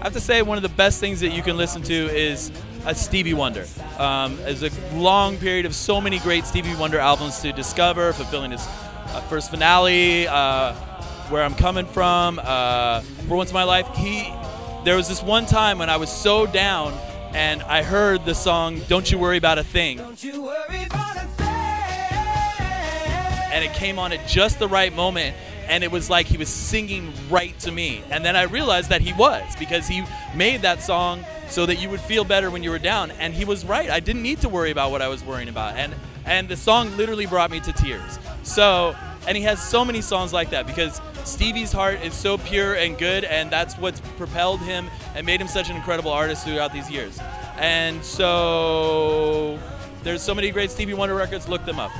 I have to say one of the best things that you can listen to is a Stevie Wonder. Um, there's a long period of so many great Stevie Wonder albums to discover, Fulfillingness' uh, first finale, uh, where I'm coming from, uh, for once in my life. He, there was this one time when I was so down, and I heard the song "Don't You Worry About a Thing." and it came on at just the right moment and it was like he was singing right to me. And then i realized that he was because he made that song so that you would feel better when you were down. And he was right. I didn't need to worry about what i was worrying about. And and the song literally brought me to tears. So and he has so many songs like that because stevie's heart is so pure and good and that's what's propelled him and made him such an incredible artist throughout these years. And so there's so many great stevie wonder records. Look them up